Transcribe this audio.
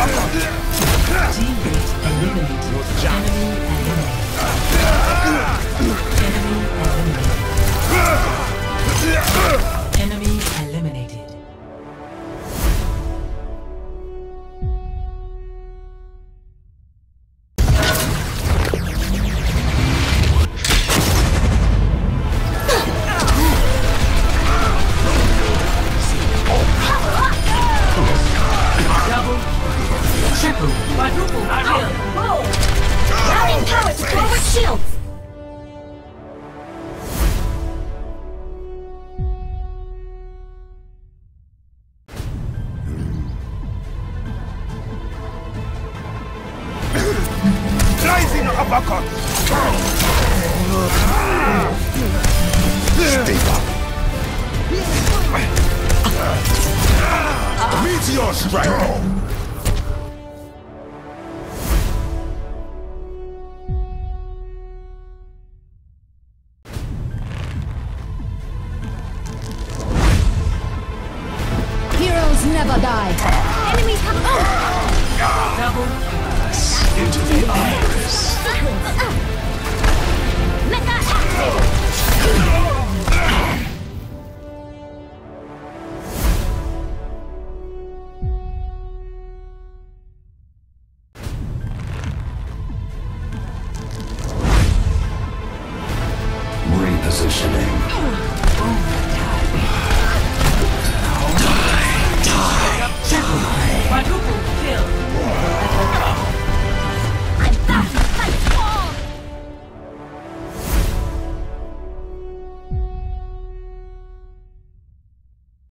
eliminated. Quadruple kill. Routing power to forward! Meteor strike! never die. Enemies have... Oh. Double. Into the iris. Mecha Repositioning.